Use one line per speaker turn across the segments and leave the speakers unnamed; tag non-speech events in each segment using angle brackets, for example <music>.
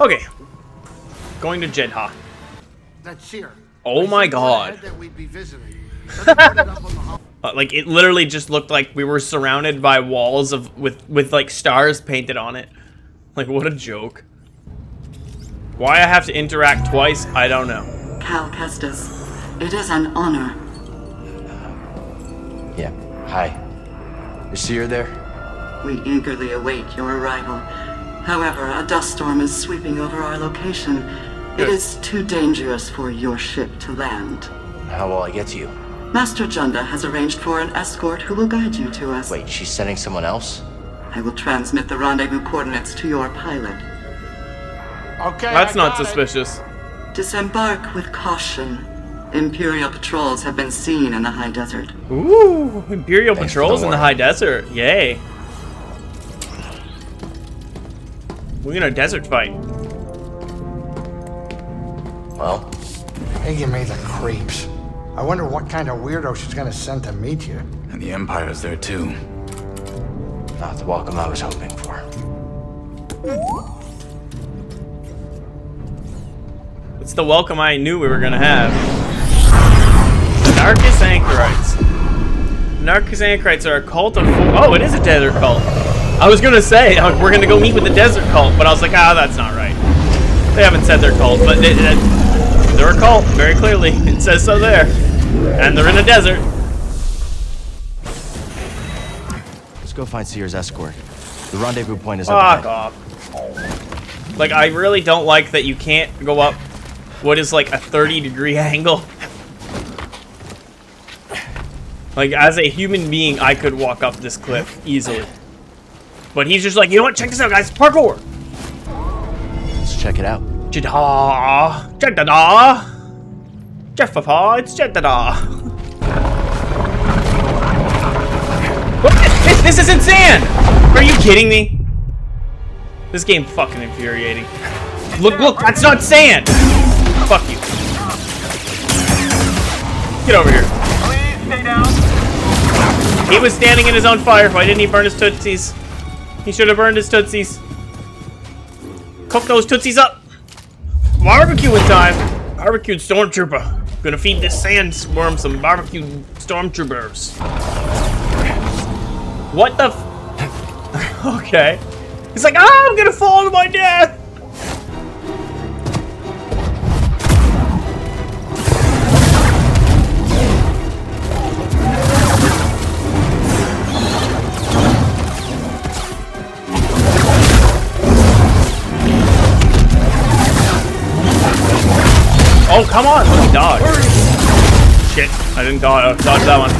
Okay. Going to Jedha.
That's here.
Oh my god.
That we'd be visiting. <laughs> Let me put it up on the hall.
Uh, like it literally just looked like we were surrounded by walls of with with like stars painted on it. Like what a joke. Why I have to interact twice, I don't know.
Cal Kestis, it is an honor.
Yeah. Hi. Is Cere there?
We eagerly await your arrival. However, a dust storm is sweeping over our location. It
Good.
is too dangerous for your ship to land.
How will I get to you?
Master Junda has arranged for an escort who will guide you to us.
Wait, she's sending someone else?
I will transmit the rendezvous coordinates to your pilot.
Okay.
That's
I
not
got it.
suspicious.
Disembark with caution. Imperial patrols have been seen in the high desert.
Ooh, Imperial
Thanks
patrols
the
in the high desert. Yay. We're in a desert fight.
Well,
They give me the creeps. I wonder what kind of weirdo she's gonna send to meet you.
And the Empire's there too.
not the welcome I was hoping for.
It's the welcome I knew we were gonna have. Narcus Anchorites. Narcus Anchorites are a cult of. Oh, it is a desert cult. I was gonna say uh, we're gonna go meet with the desert cult, but I was like, ah, that's not right. They haven't said they're cult, but they, they, they're a cult very clearly. <laughs> It says so there, and they're in a desert.
Let's go find Cere's escort. The rendezvous point is up
Fuck off. Like, I really don't like that you can't go up what is like a 30 degree <laughs> angle. Like, as a human being, I could walk up this cliff easily. But he's just like, you know what? Check this out, guys. Parkour.
Let's check it out.
Jedha. Jedha. Jeffafa. It's. What? This, this isn't sand. Are you kidding me? This game fucking infuriating. Look, look, that's not sand. Fuck you. Get over here.
Please stay down.
He was standing in his own fire. Why didn't he burn his tootsies? He should have burned his tootsies. Cook those tootsies up. Barbecuing time. Barbecued stormtrooper. Gonna feed this sandstorm some barbecued stormtroopers. What the? <laughs> Okay. He's like, ah, I'm gonna fall to my death. Come on. Let me dodge. Shit. I didn't dodge, uh, dodge that one.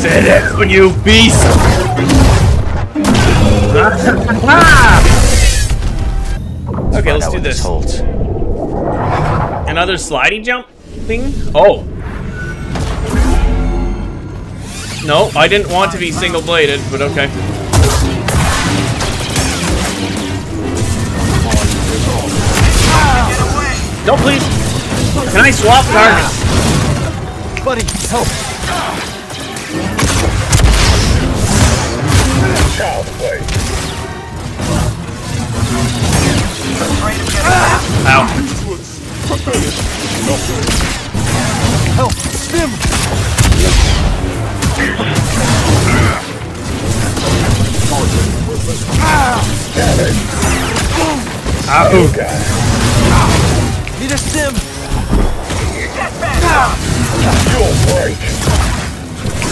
Sit it when you beast! <laughs> okay, let's do this. Another slidey jump thing? Oh. No, I didn't want to be single bladed, but okay. No, please. Can I swap targets?
Buddy, help!
Ow.
Help! Stim!
Ow.
Need a stim!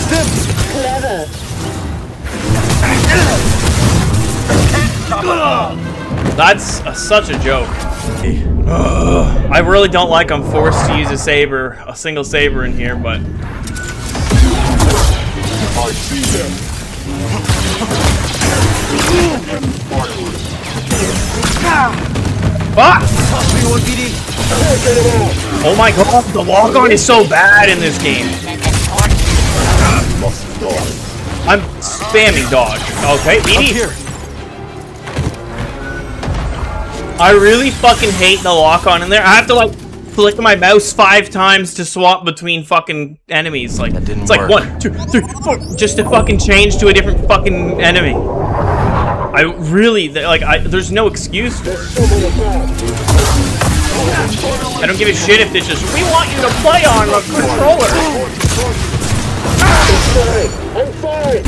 Stim!
That's a, such a joke. I really don't like I'm forced to use a saber, a single saber in here, but Fuck! Oh my god, the walk on is so bad in this game. I'm spamming dodge. Okay, BD.
Here!
I really fucking hate the lock on in there. I have to like flick my mouse five times to swap between fucking enemies. Like
That didn't
it's like
work.
one, two, three, four, just to fucking change to a different fucking enemy. I really like. I there's no excuse for it. I don't give a shit if this just we want you to play on a controller.
I'm fine.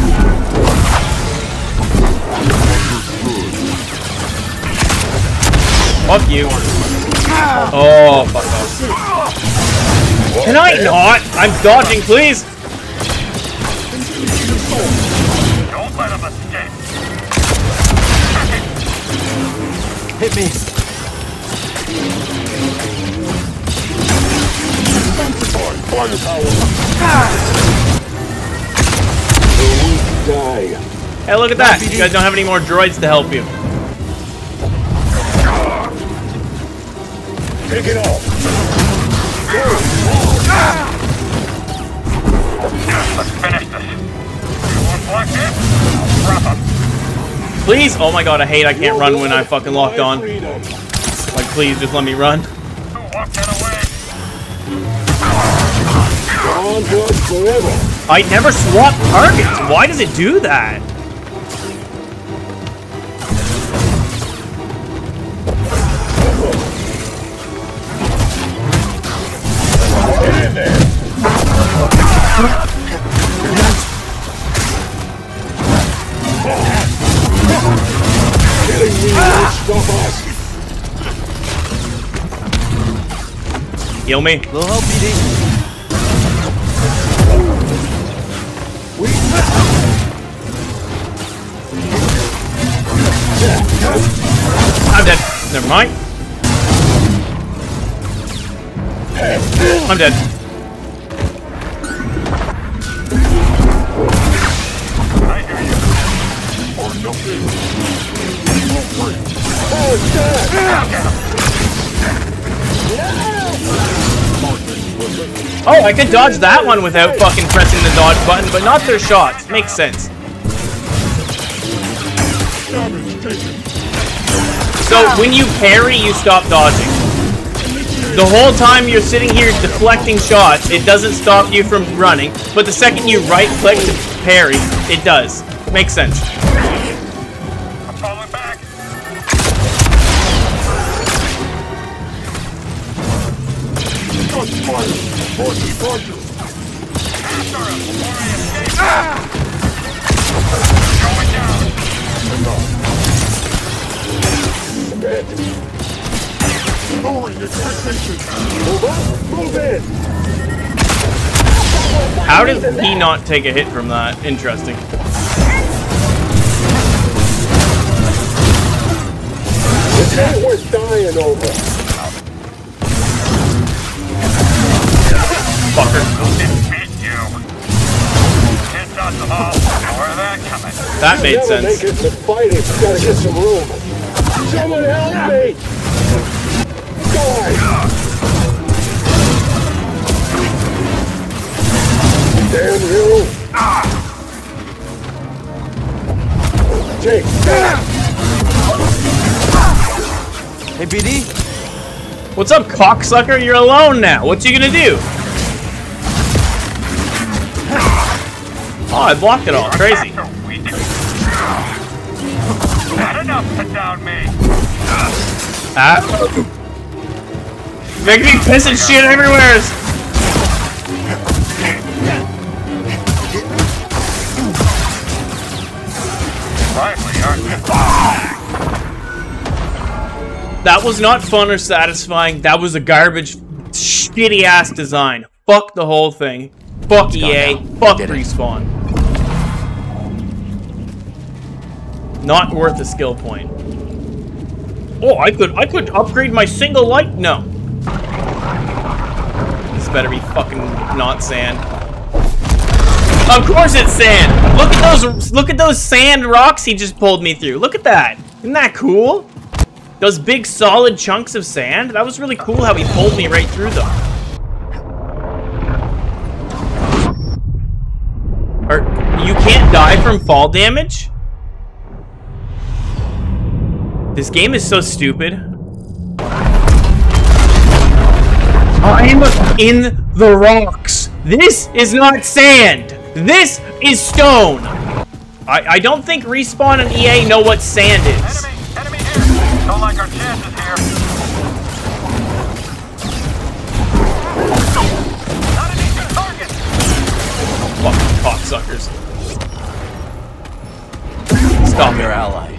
Fuck you. Oh, fuck off. Can I not? I'm dodging, please.
Don't let him escape.
Hit me.
Hey, look at that. You guys don't have any more droids to help you.
Take it off.
Let's finish this. You want black? Drop him.
Please? Oh my god, I hate I can't run when I'm fucking locked on. Like, please, just let me run.
Who walked that away?
On drugs forever.
I never swap targets. Why does it do that? Heal me.
Little help, BD.
I'm dead. Never mind. I'm dead.
I hear you. Or nothing.
Oh, God.
Oh, Oh, I could dodge that one without fucking pressing the dodge button, but not their shots. Makes sense. So when you parry, you stop dodging. The whole time you're sitting here deflecting shots, it doesn't stop you from running. But the second you right click to parry, it does. Makes sense.
Move up, move in.
How did he not take a hit from that? Interesting.
This ain't worth dying over.
The that
made sense.
make it. Gotta get some room. Someone help me! Damn you! Take that!
Hey, BD.
What's up, cocksucker? You're alone now. What you gonna do? Oh, I blocked it all. Crazy.
Not enough to down me.
Ah. Making me piss and shit everywhere.
Lively, aren't you?
That was not fun or satisfying. That was a garbage, shitty ass design. Fuck the whole thing. Fuck EA. Fuck
Did it.
respawn. Not worth a skill point. Oh, I could I could upgrade my single light. No. This better be fucking not sand. Of course it's sand. Look at those look at those sand rocks he just pulled me through. Look at that. Isn't that cool? Those big solid chunks of sand? That was really cool how he pulled me right through them. Or you can't die from fall damage? This game is so stupid. I'm in the rocks. This is not sand. This is stone. I, I don't think Respawn and EA know what sand is.
Enemy, enemy here. Don't like our chances here. Not an easy target.
Fucking cocksuckers. Stop
your ally.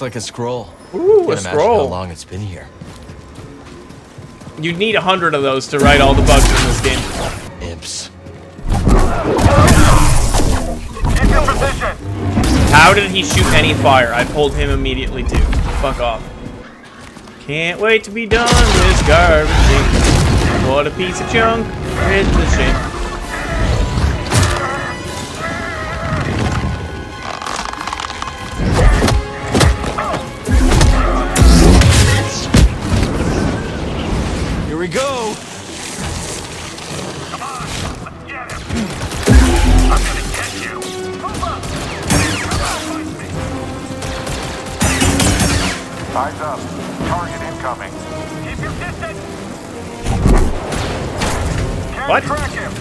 Looks like a scroll.
Ooh, a
Can't imagine how long it's been here.
You'd need a hundred of those to write all the bugs in this game.
Imps.
Keep your position.
How did he shoot any fire? I pulled him immediately too. Fuck off. Can't wait to be done with this garbage. What a piece of junk. It's a shame.
Eyes up. Target incoming. Keep your distance. Can't
What?
track him.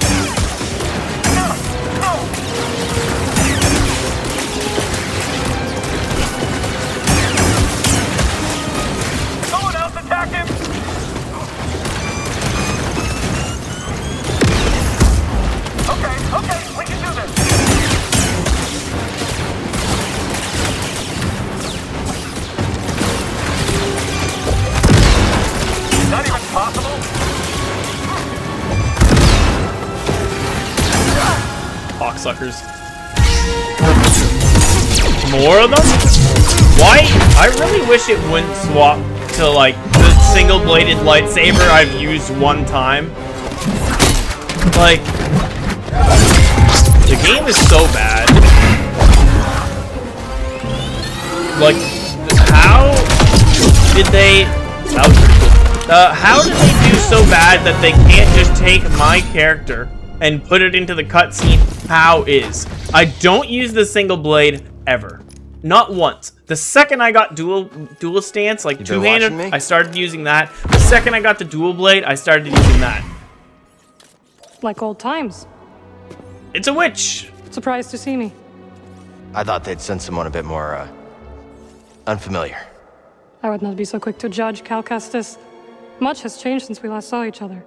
No. No.
Cocksuckers. More of them? Why? I really wish it wouldn't swap to like the single-bladed lightsaber I've used one time. Like, the game is so bad. Like, how did they? That was pretty cool. Uh, how did they do so bad that they can't just take my character and put it into the cutscene? How is? I don't use the single blade ever. Not once. The second I got dual dual stance, like two-handed. I started using that. The second I got the dual blade, I started using that.
Like old times.
It's a witch.
Surprised to see me.
I thought they'd send someone a bit more, uh, unfamiliar.
I would not be so quick to judge, Cal Kestis. Much has changed since we last saw each other.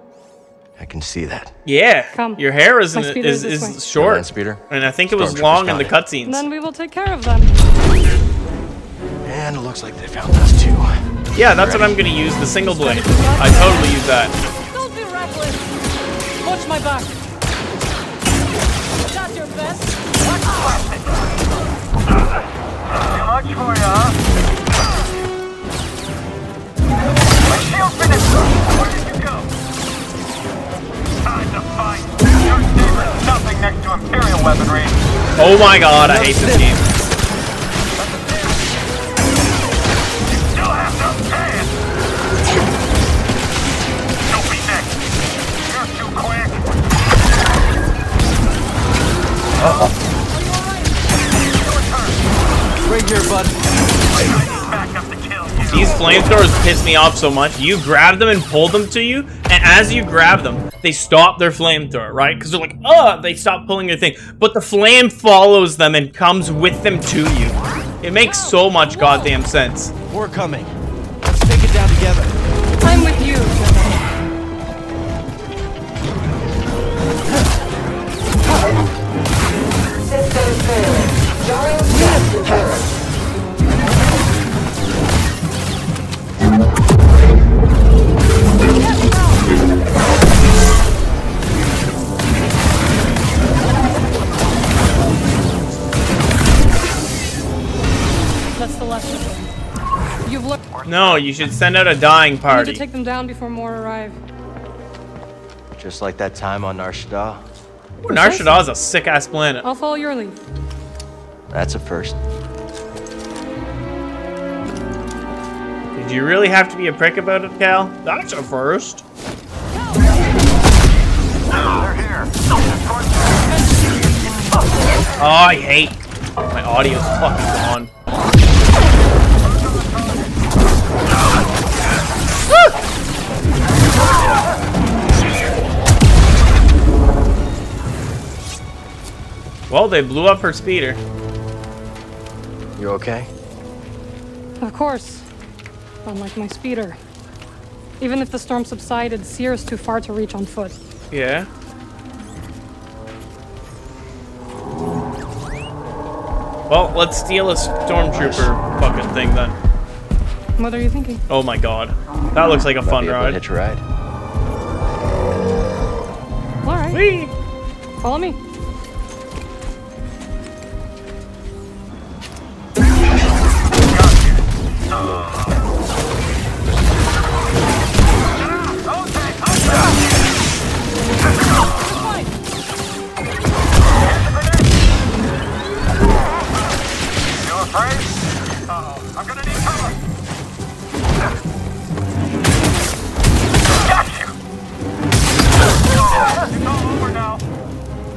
I can see that.
Yeah,
Come.
your hair is
My
is,
speeder
is,
is this way.
short,
Land speeder?
and I think it was long in the
got
cutscenes.
Then we will take care of them.
And it looks like they found us too.
Yeah, that's what I'm gonna use, the single blade. I totally use that.
Don't be reckless. Watch my back. That's your best.
Too much for ya, huh? My shield's finished.
Oh my god, I hate this game. Flamethrowers piss me off so much. You grab them and pull them to you, and as you grab them, they stop their flamethrower, right? Because they're like, oh, they stop pulling your thing. But the flame follows them and comes with them to you. It makes so much goddamn sense.
We're coming. Let's take it down together.
No, you should send out a dying party.
We need to take them down before more arrive.
Just like that time on Nar Shaddaa.
Narshada is a sick ass planet.
I'll follow your lead.
That's a first.
Did you really have to be a prick about it, Cal? That's a first. Oh, I hate. My audio's fucking gone. Well, they blew up her speeder.
You okay?
Of course. Unlike my speeder. Even if the storm subsided, Cere is too far to reach on foot.
Yeah. Well, let's steal a stormtrooper fucking thing then.
What are you thinking?
Oh my god. That looks like a fun
Be able to
ride.
Hitch a ride.
All right.
Whee!
Follow me.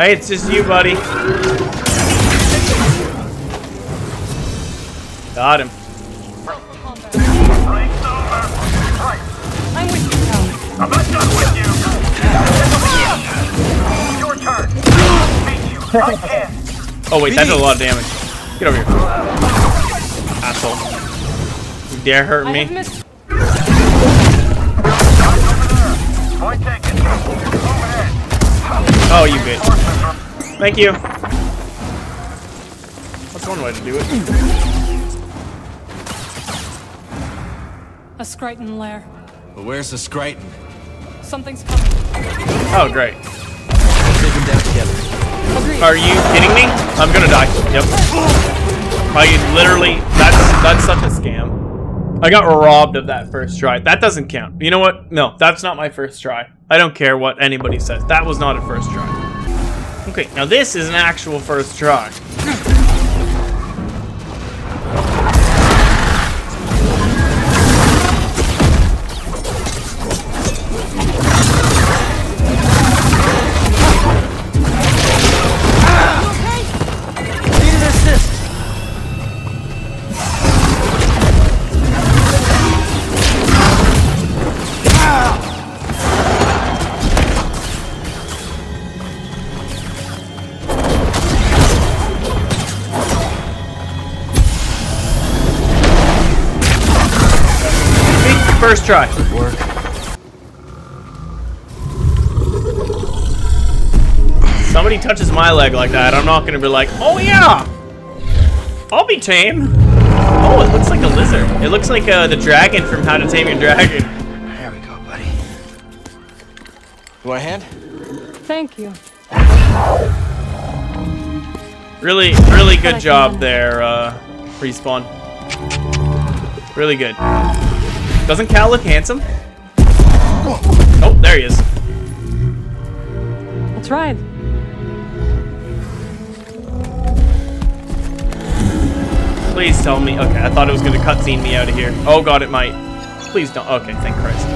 Hey, it's just you, buddy. Got him.
Break's over. Right.
I'm with you, Cal.
I'm not done with you. Your turn. Beat you. I can.
Oh wait, that did a lot of damage. Get over here. Asshole. You dare hurt me?
have missed.
Point taken. Overhead.
Oh, you bitch.
Forces are
Thank you. That's one way to do it.
A Skriton lair.
But where's the Skriton?
Something's coming.
Oh, great.
Take them down together.
Agreed.
Are you kidding me? I'm gonna die. Yep. I literally, that's that's such a scam. I got robbed of that first try. That doesn't count. You know what? No, that's not my first try. I don't care what anybody says. That was not a first try. Okay, now this is an actual first try. First try.
Work.
Somebody touches my leg like that, I'm not gonna be like, oh yeah, I'll be tame. Oh, it looks like a lizard. It looks like uh, the dragon from How to Tame Your Dragon.
There we go, buddy. You want a hand?
Thank you.
Really, really good job there, uh, respawn. Really good. Doesn't Cal look handsome? Oh, there he is.
Let's ride.
Please tell me. Okay, I thought it was gonna cutscene me out of here. Oh god, it might. Please don't. Okay, thank Christ.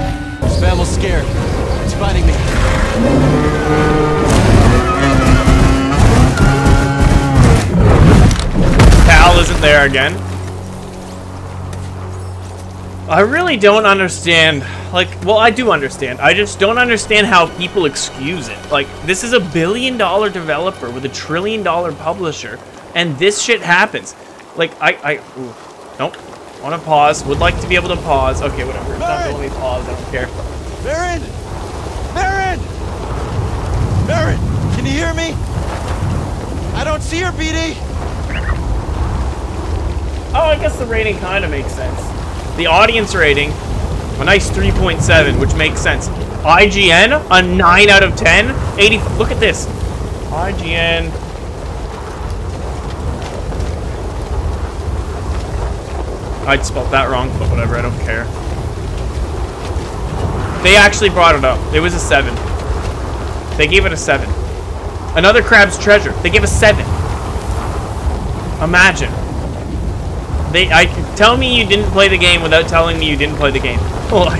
Spam was scared. It's finding me.
Cal isn't there again. I really don't understand. Like, well, I do understand. I just don't understand how people excuse it. Like, this is a billion dollar developer with a trillion dollar publisher, and this shit happens. Like, I, I, ooh, nope. Want to pause? Would like to be able to pause. Okay, whatever. Not gonna let me pause. I don't care.
Merrin! Merrin! Merrin! Can you hear me? I don't see her, BD!
Oh, I guess the rating kind of makes sense. The audience rating, a nice 3.7, which makes sense. IGN, a 9 out of 10. 80. Look at this. IGN. I'd spelled that wrong, but whatever, I don't care. They actually brought it up. It was a 7. They gave it a 7. Another Crab's Treasure. They gave a 7. Imagine. They, I tell me you didn't play the game without telling me you didn't play the game. <laughs> Oh, I-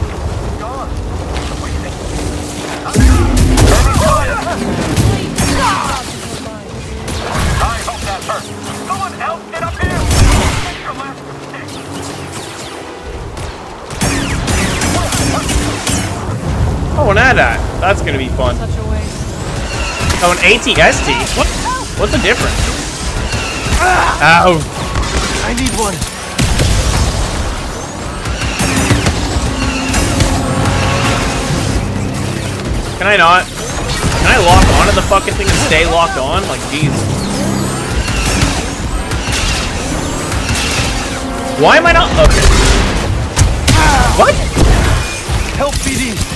I that hurt. Someone else get up here! Make your last mistake.
oh, an AT-AT. That's gonna be fun.
Such a waste.
Oh, an ATST. What? What's the difference? Ow.
I need one.
Can I not? Can I lock onto the fucking thing and stay locked on? Like, jeez. Why am I not? Okay. What?
Help, BD.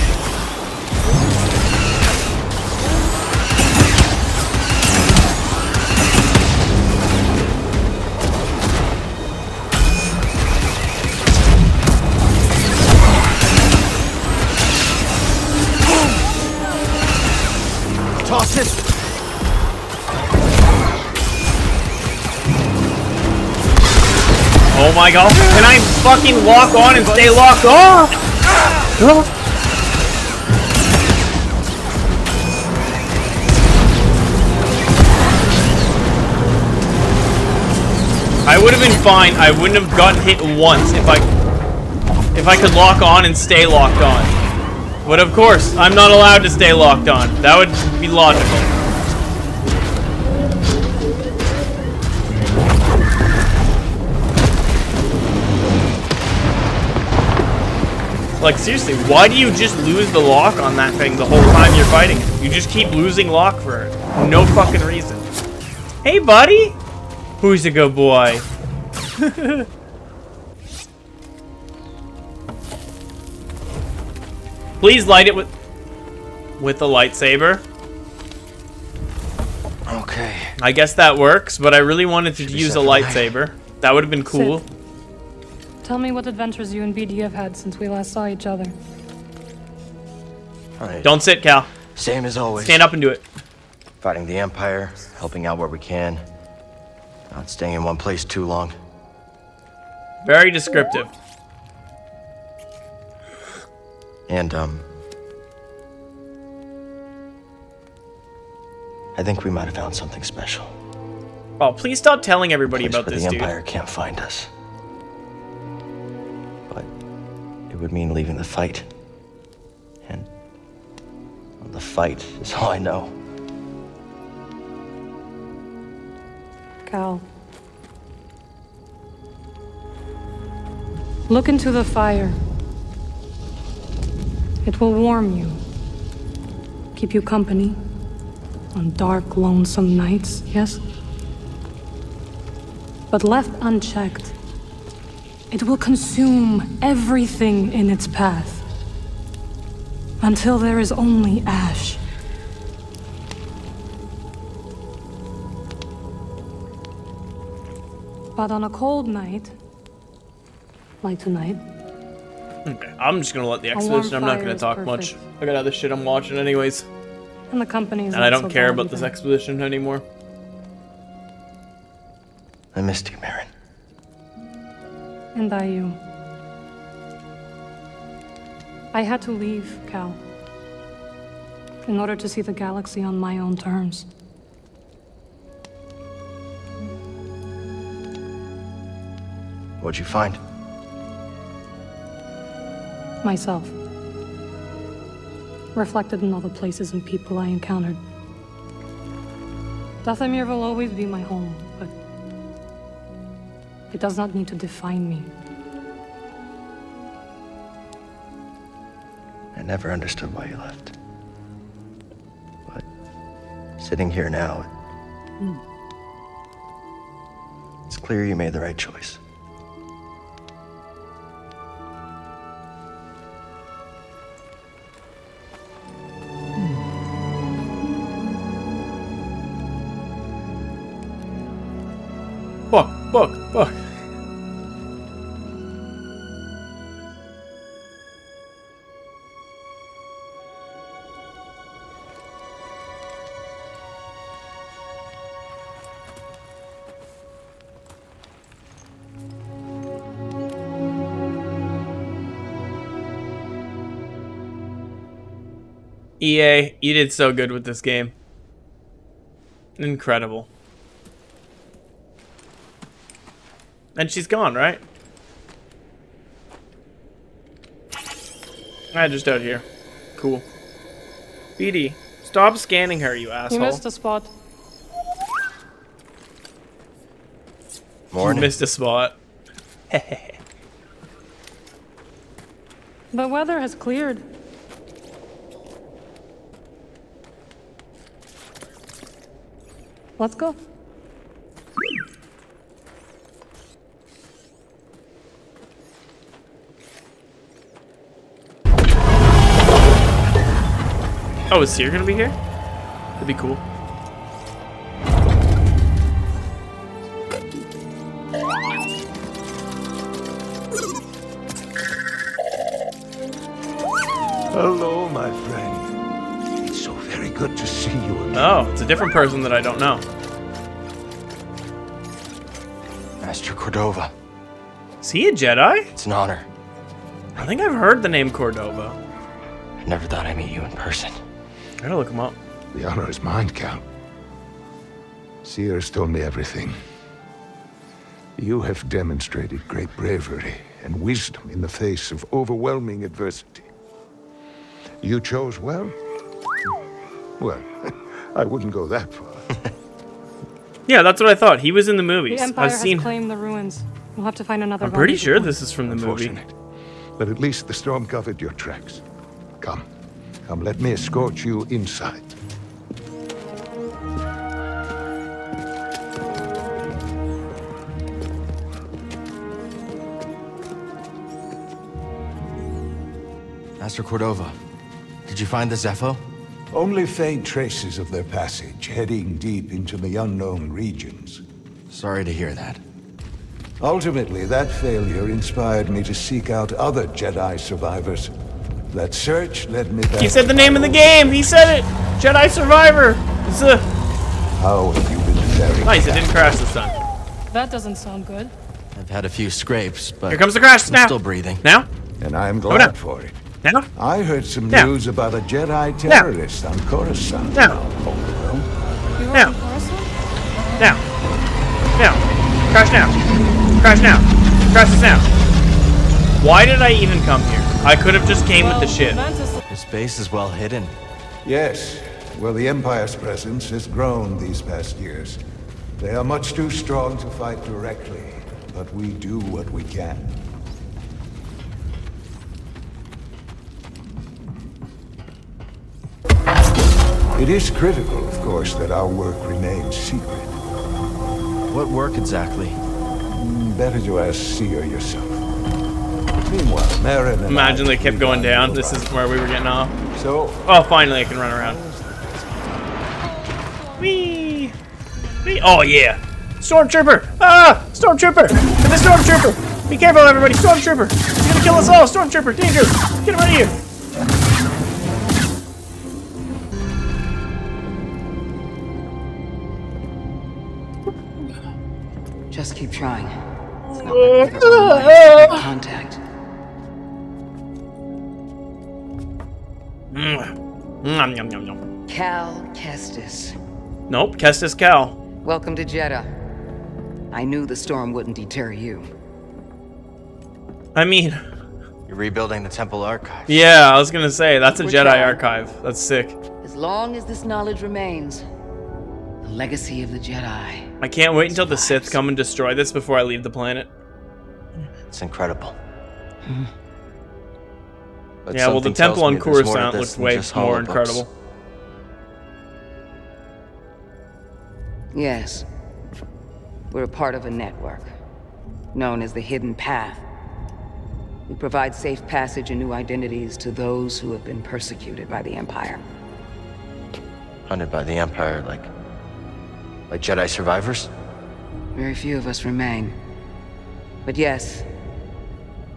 My god. Can I fucking lock on and stay locked on? I would have been fine. I wouldn't have gotten hit once if I if I could lock on and stay locked on. But of course, I'm not allowed to stay locked on. That would be logical. Like seriously, why do you just lose the lock on that thing the whole time you're fighting it? You just keep losing lock for it. No fucking reason. Hey buddy! Who's a good boy? <laughs> Please light it with with the lightsaber.
Okay.
I guess that works, but I really wanted to
be
use a
set for light.
lightsaber. That would have been cool.
Sit. Tell me what adventures you and BD have had since we last saw each other.
All right.
Don't sit, Cal.
Same as always.
Stand up and do it.
Fighting the Empire, helping out where we can. Not staying in one place too long.
Very descriptive.
And, um... I think we might have found something special.
Oh, please stop telling everybody
Place
about
where
this,
the
dude.
Empire can't find us. It would mean leaving the fight. And the fight is all I know.
Cal. Look into the fire. It will warm you. Keep you company on dark, lonesome nights, yes? But left unchecked, it will consume everything in its path until there is only ash. But on a cold night, like tonight,
Okay, I'm just gonna let the
warm
exposition. I'm not gonna talk much. I got other shit I'm watching anyways,
and the company is
and I don't
so
care
bad
about this
either.
exposition anymore.
I missed you, Merrin.
And I you. I had to leave, Cal. In order to see the galaxy on my own terms.
What'd you find?
Myself. Reflected in all the places and people I encountered. Dathomir will always be my home, it does not need to define me.
I never understood why you left. But sitting here now, hmm. it's clear you made the right choice.
EA, you did so good with this game. Incredible. And she's gone, right? I just out here. Cool. BD, stop scanning her, you asshole.
You
asshole.
missed a spot.
Morning.
Missed a spot. <laughs>
The weather has cleared. Let's go.
Oh, is Cere gonna be here? That'd be cool. A different person that I don't know.
Master Cordova.
Is he a Jedi?
It's an honor.
I think I've heard the name Cordova.
I never thought I'd meet you in person.
I gotta look him up.
The honor is mine, Count. Cere's told me everything. You have demonstrated great bravery and wisdom in the face of overwhelming adversity. You chose well? Well, <laughs> I wouldn't go that far. <laughs>
Yeah, that's what I thought. He was in the
The
movies.
Empire
I've
has
seen.
claimed the ruins. We'll have to find another
I'm pretty sure
point.
this is from the movie.
But at least the storm covered your tracks. Come. Come, let me escort you inside.
Master Cordova, did you find the Zeffo?
Only faint traces of their passage, heading deep into the unknown regions.
Sorry to hear that.
Ultimately, that failure inspired me to seek out other Jedi survivors. That search led me back.
He said the name of the game. He said it. Jedi Survivor. It's a
How have you been faring?
nice. It didn't crash this time.
That doesn't sound good.
I've had a few scrapes, but
Here comes the crash.
I'm
Now.
still breathing.
Now.
And I am glad for it.
Now.
I heard some
Now.
news about a Jedi terrorist on Coruscant.
Now.
Oh, well.
You were
Now. Now. Now. Crash now. Crash now. Crash this now. Why did I even come here? I could have just came with the ship.
Mantis-
This base is well hidden.
Yes. Well, the Empire's presence has grown these past years. They are much too strong to fight directly, but we do what we can. It is critical, of course, that our work remains secret.
What work exactly?
Better to ask Cere yourself. Meanwhile, Merrin and
Imagine
I
they kept going down. This is where we were getting off.
So,
Oh, finally I can run around. Whee! Whee! Oh yeah! Stormtrooper! Ah! Stormtrooper! And the Stormtrooper! Be careful, everybody! Stormtrooper! He's gonna kill us all! Stormtrooper! Danger! Get him out of here!
Just keep trying. It's not like we have a contact.
Mm. Nom, nom, nom, nom.
Cal Kestis.
Nope, Kestis Cal.
Welcome to Jedha. I knew the storm wouldn't deter you.
I mean,
You're rebuilding the Temple Archive.
yeah, I was gonna say, that's a
We're
Jedi
trying.
archive. That's sick.
As long as this knowledge remains, the legacy of the Jedi.
I can't wait until the Sith come and destroy this before I leave the planet.
It's incredible. Hmm. But
yeah, well, the temple on
me there's more to
Coruscant
this
looks way more
hollow
incredible.
Yes. We're a part of a network, known as the Hidden Path. We provide safe passage and new identities to those who have been persecuted by the Empire.
Hunted by the Empire, like... Like Jedi survivors?
Very few of us remain. But yes,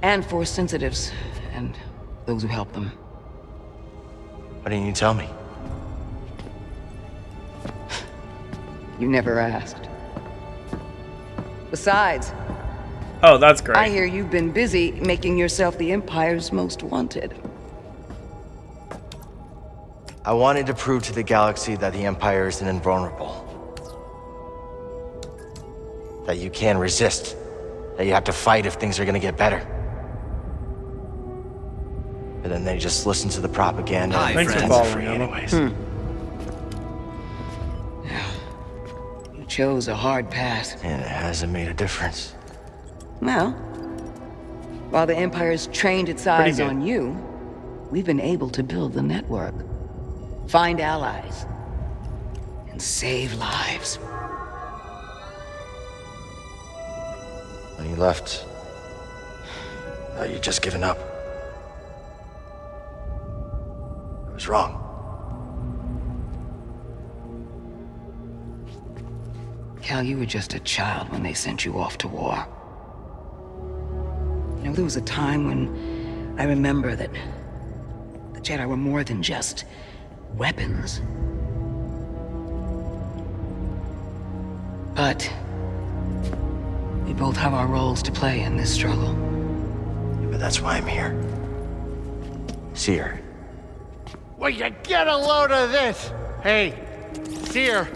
and Force sensitives, and those who help them.
Why didn't you tell me?
You never asked. Besides,
Oh, that's great.
I hear you've been busy making yourself the Empire's most wanted.
I wanted to prove to the galaxy that the Empire isn't invulnerable. That you can resist. That you have to fight if things are gonna get better. But then they just listen to the propaganda.
Hi,
and
Thanks for
pretend it's
following,
free
Emma.
anyways. Hmm.
You chose a hard path.
And it hasn't made a difference.
Well, while the Empire's trained its eyes on you, we've been able to build the network, find allies, and save lives.
Left, uh, I thought you'd just given up. I was wrong.
Cal, you were just a child when they sent you off to war. You know, there was a time when I remember that the Jedi were more than just weapons. But we both have our roles to play in this struggle.
But that's why I'm here. Cere,
Will you get a load of this? Hey, Cere,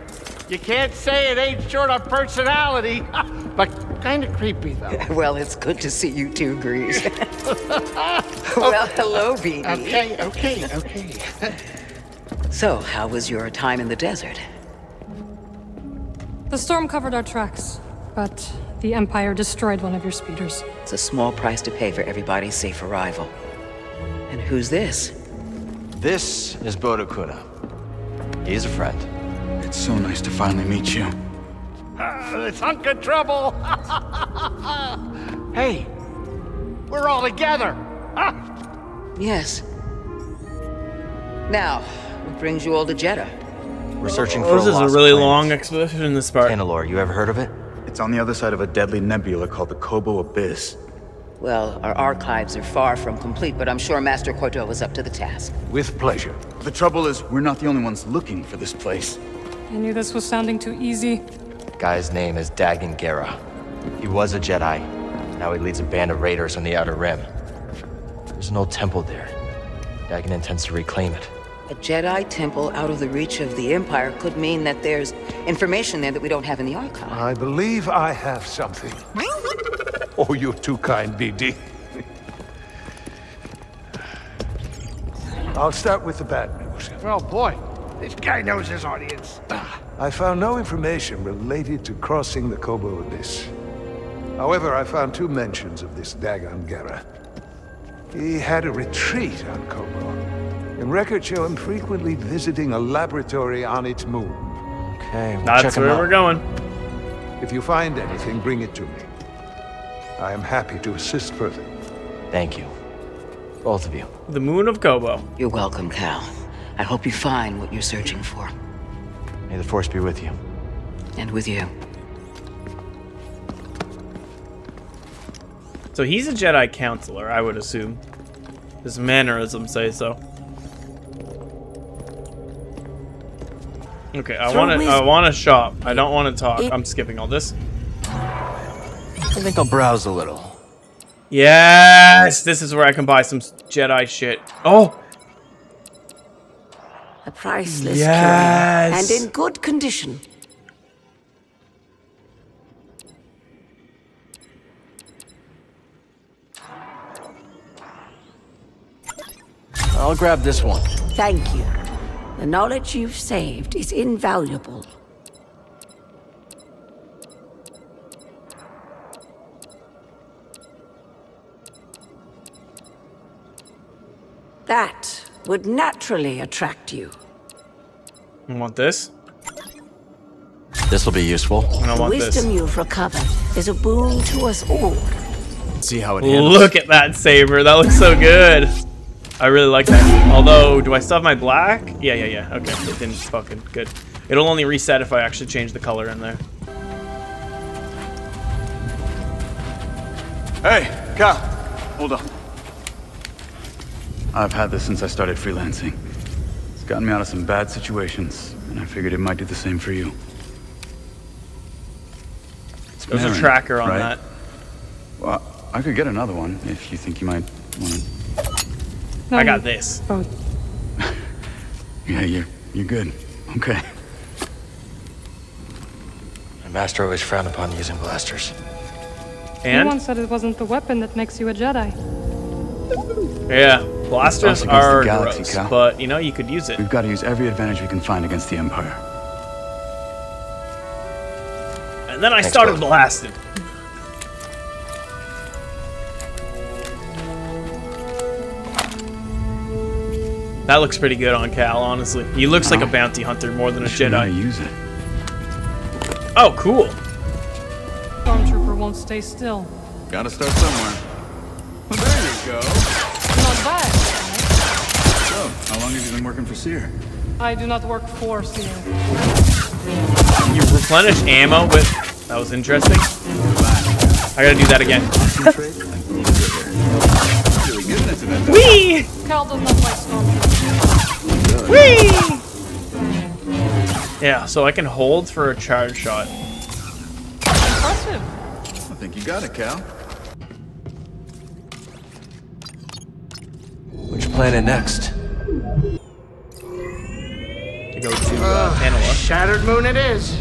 you can't say it ain't short of personality, <laughs> but kind of creepy though. <laughs>
well, it's good to see you too, Greez. <laughs> well, hello, BD.
Okay, okay, okay.
So, how was your time in the desert?
The storm covered our tracks, but the Empire destroyed one of your speeders.
It's a small price to pay for everybody's safe arrival. And who's this?
this is Bode Akuna. He's a friend.
It's so nice to finally meet you.
Uh, this hunk of trouble. <laughs> hey, we're all together.
Yes. Now, what brings you all to Jedha?
We're searching
Oh,
for
this
a
is a really
planet.
long expedition in this part.
Tanalorr, you ever heard of it?
It's on the other side of a deadly nebula called the Koboh Abyss.
Well, our archives are far from complete, but I'm sure Master Cordova's up to the task.
With pleasure.
The trouble is, we're not the only ones looking for this place.
I knew this was sounding too easy.
Guy's name is Dagan Gera. He was a Jedi. Now he leads a band of raiders on the Outer Rim. There's an old temple there. Dagan intends to reclaim it.
A Jedi temple out of the reach of the Empire could mean that there's information there that we don't have in the archive.
I believe I have something. <laughs> Oh, you're too kind, BD. I'll start with the bad news.
Oh boy, this guy knows his audience.
I found no information related to crossing the Koboh Abyss. However, I found two mentions of this Dagan Gera. He had a retreat on Koboh, and records show him frequently visiting a laboratory on its moon.
Okay, we'll
That's
check him
where
out.
we're going.
If you find anything, bring it to me. I am happy to assist further.
Thank you. Both of you.
The moon of Koboh.
You're welcome, Cal. I hope you find what you're searching for.
May the Force be with you.
And with you.
So he's a Jedi counselor, I would assume. His mannerisms say so. Okay, I want to. I want to shop. I don't want to talk.
It-
I'm skipping all this.
I think I'll browse a little.
Yes, this is where I can buy some Jedi shit. Oh,
A priceless
Yes.
curio, and in good condition.
I'll grab this one.
Thank you. The knowledge you've saved is invaluable. That would naturally attract you.
I want this.
This will be useful.
And I
the
want
wisdom
this.
you've recovered is a boon to us all.
See how it handles.
Look at that saber. That looks so good. I really like that. Although, do I still have my black? Yeah, yeah, yeah. Okay, it didn't fucking good. It'll only reset if I actually change the color in there.
Hey, Cal, hold on. I've had this since I started freelancing. It's gotten me out of some bad situations, and I figured it might do the same for you. It's
There's a tracker on
right?
that.
Well, I could get another one if you think you might want to.
I got um, this.
Oh, <laughs>
Yeah, you're, you're good. Okay.
My master always frowned upon using blasters.
And?
No one said it wasn't the weapon that makes you a Jedi.
Yeah, blasters
Us against the
are
galaxy,
gross,
Cal.
but you know you could use it.
We've got to use every advantage we can find against the Empire.
And then I
Thanks,
started
bud.
blasting. That looks pretty good on Cal, honestly. He looks like a bounty hunter more than a
Should know how to
Jedi.
use it.
Oh, cool.
Stormtrooper won't stay still.
Gotta start somewhere. Well, there you go.
Not bad.
So, how long have you been working for Cere?
I do not work for Cere.
You replenish ammo with. That was interesting. I gotta do that again.
Really good at it.
Whee!
Cal does not like Stormtrooper.
Whee! Yeah, so I can hold for a charge shot.
Impressive.
I think you got it, Cal.
Which planet next?
To go to uh, Tanoa.
Shattered moon it is.